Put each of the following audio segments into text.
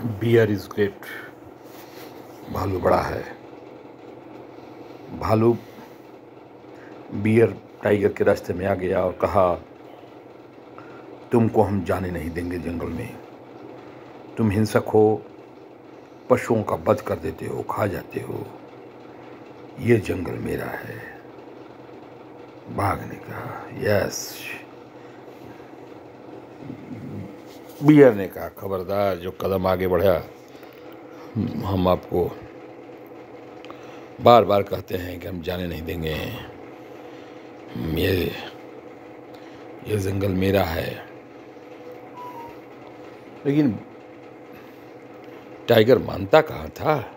Beer is great भालू बड़ा है। भालू बियर टाइगर के रास्ते में आ गया और कहा, तुमको हम जाने नहीं देंगे जंगल में। तुम हिंसक हो, पशुओं का बध कर देते हो, खा जाते हो। ये जंगल मेरा है। बाघ ने कहा यस बियर ने कहा खबरदार जो कदम आगे बढ़ा, हम आपको बार बार कहते हैं कि हम जाने नहीं देंगे। ये ये जंगल मेरा है। लेकिन टाइगर मानता कहाँ था?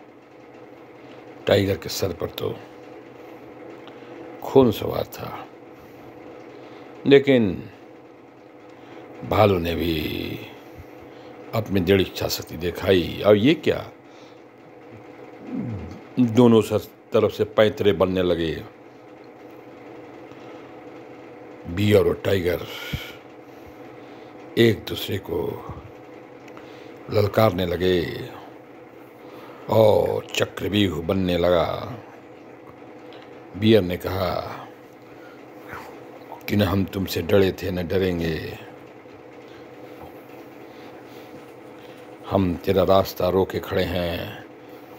टाइगर के सर पर तो खून सवार था। लेकिन भालू ने भी अपनी दृढ़ इच्छा शक्ति दिखाई। और ये क्या? दोनों सर तरफ़ से पैतरे बनने लगे। बियर और टाइगर एक दूसरे को ललकारने लगे और चक्रव्यूह बनने लगा। बियर ने कहा कि न हम तुमसे डरे थे न डरेंगे? हम तेरा रास्ता रोके खड़े हैं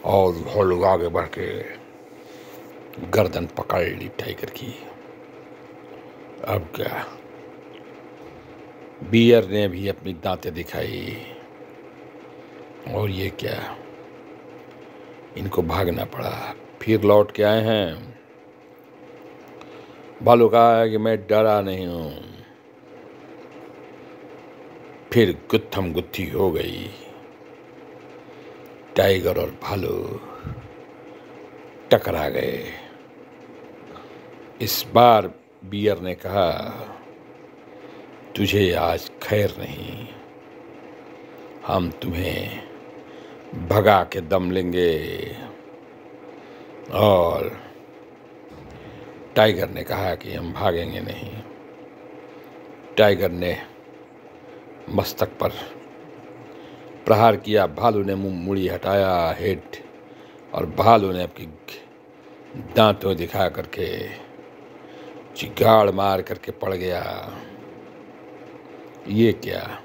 और लोग आगे बढ़ के गर्दन पकड़ ली टाइगर की। अब क्या? बियर ने भी अपनी दांतें दिखाई। और ये क्या? इनको भागना पड़ा। फिर लौट के आए हैं। भालू कहा कि मैं डरा नहीं हूँ। फिर गुत्थम गुत्थी हो गई। टाइगर और भालू टकरा गए। इस बार बियर ने कहा, तुझे आज खैर नहीं। हम तुम्हें भगा के दम लेंगे। और टाइगर ने कहा कि हम भागेंगे नहीं। टाइगर ने मस्तक पर प्रहार किया, भालू ने मुँह मुड़ी हटाया हेड और भालू ने अपनी दांतों दिखा करके चिगाड़ मार करके पड़ गया। ये क्या?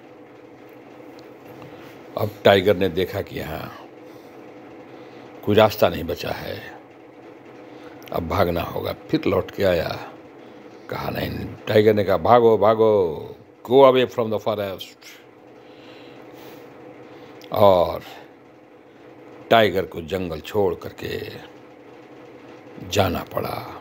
अब टाइगर ने देखा कि यहाँ कोई रास्ता नहीं बचा है। अब भागना होगा, फिर लौट के आया। कहा, नहीं टाइगर ने कहा, भागो भागो go away from the forest और टाइगर को जंगल छोड़ करके जाना पड़ा।